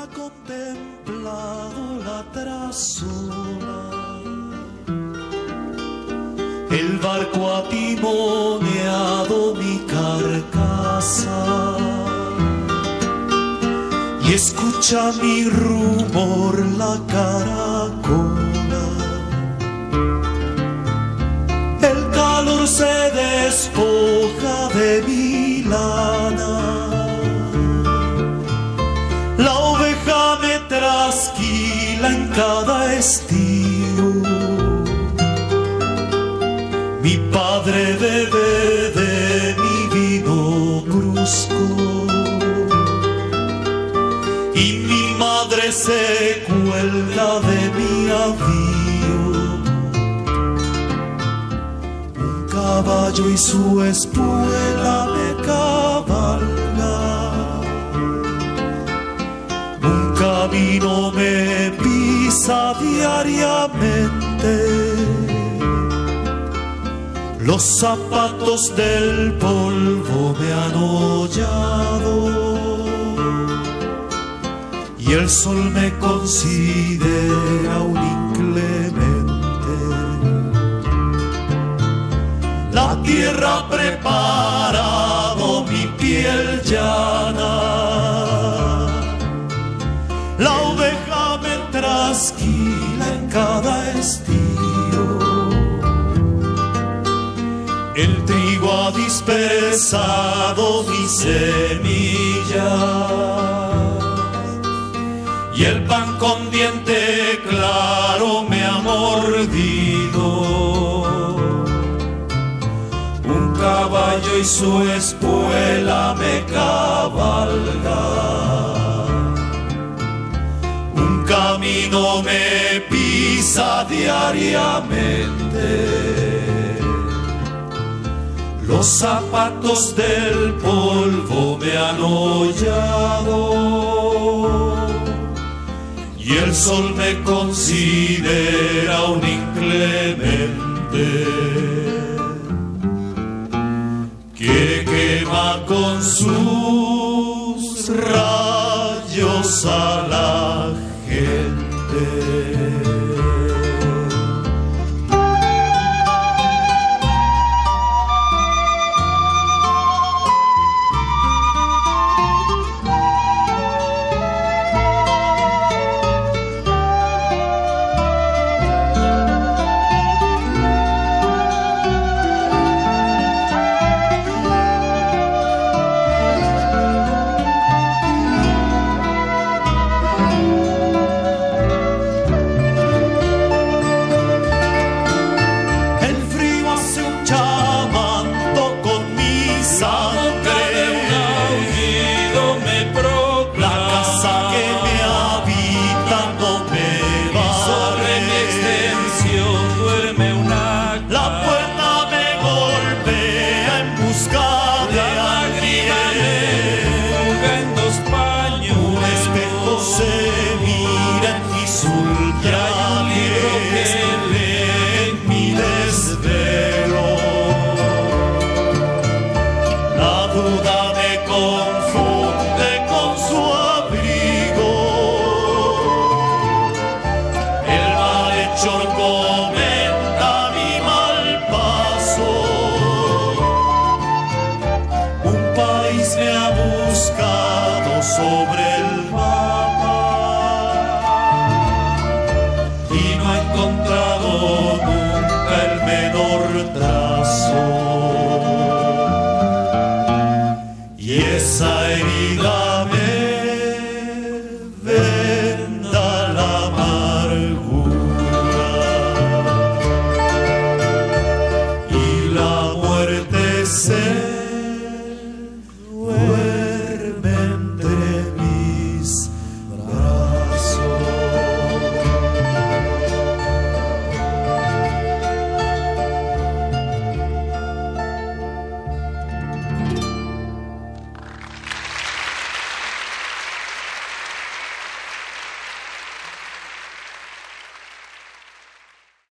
ha contemplado la trasura. El barco ha timoneado mi carcasa y escucha mi rumor la caracola. El calor se despoja de mi lana. Cada estío. Mi padre bebe de mi vino brusco y mi madre se cuelga de mi avío. Un caballo y su espuela me cabalga. Diariamente. Los zapatos del polvo me han hollado y el sol me considera un inclemente. La tierra ha preparado mi piel llana, la oveja me trasquila cada estío. El trigo ha dispersado mis semillas y el pan con diente claro me ha mordido. Un caballo y su espuela me diariamente. Los zapatos del polvo me han hollado y el sol me considera un inclemente que quema con sus rayos a la gente. El buscado sobre el mapa